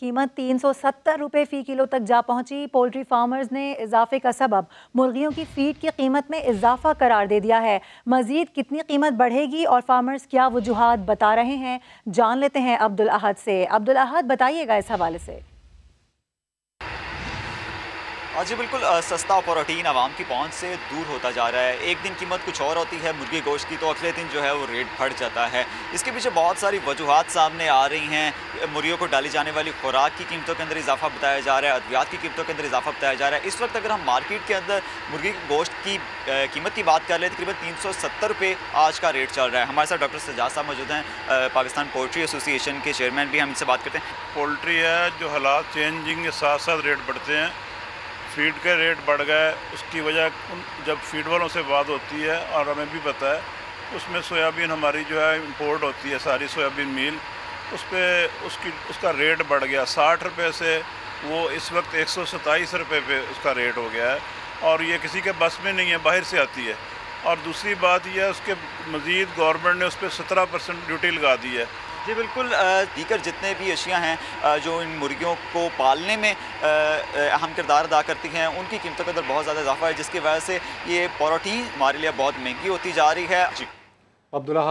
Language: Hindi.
कीमत तीन सौ सत्तर रुपये फ़ी किलो तक जा पहुँची। पोल्ट्री फार्मर्स ने इजाफे का सबब, मुर्गियों की फ़ीड की कीमत में इजाफा करार दे दिया है। मजीद कितनी कीमत बढ़ेगी और फार्मर्स क्या वजूहत बता रहे हैं, जान लेते हैं अब्दुल अहद से। अब्दुल अहद, बताइएगा इस हवाले से। जी, बिल्कुल सस्ता प्रोटीन आवाम की पहुँच से दूर होता जा रहा है। एक दिन कीमत कुछ और होती है मुर्गी गोश्त की तो अगले दिन जो है वो रेट बढ़ जाता है। इसके पीछे बहुत सारी वजूहत सामने आ रही हैं। मुर्गियों को डाली जाने वाली खुराक की कीमतों के अंदर इजाफा बताया जा रहा है, अद्वियात की कीमतों के अंदर इजाफा बताया जा रहा है। इस वक्त अगर हम मार्केट के अंदर मुर्गी गोश्त की कीमत की बात कर लें तकरीबन तीन सौ सत्तर रुपये आज का रेट चल रहा है। हमारे साथ डॉक्टर सजाद साहब मौजूद हैं पाकिस्तान पोल्ट्री एसोसिएशन के चेयरमैन भी हम इनसे बात करते हैं। पोल्ट्री है, जो हालात चेंजिंग के साथ साथ रेट बढ़ते हैं। फ़ीड के रेट बढ़ गए, उसकी वजह जब फ़ीड वालों से बात होती है और हमें भी पता है, उसमें सोयाबीन हमारी जो है इंपोर्ट होती है सारी सोयाबीन मील, उस पर उसकी, उसका रेट बढ़ गया। साठ रुपये से वो इस वक्त एक सौ सताईस रुपये पे उसका रेट हो गया है और ये किसी के बस में नहीं है, बाहर से आती है। और दूसरी बात यह है, उसके मज़ीद गवर्नमेंट ने उस पर सत्रह परसेंट ड्यूटी लगा दी है। जी, बिल्कुल दीगर जितने भी अशिया हैं जो इन मुर्गियों को पालने में अहम किरदार अदा करती हैं, उनकी कीमतों के अंदर बहुत ज़्यादा इजाफा है, जिसकी वजह से ये प्रोटीन हमारे लिए बहुत महँगी होती जा रही है। जी। अब्दुल्ला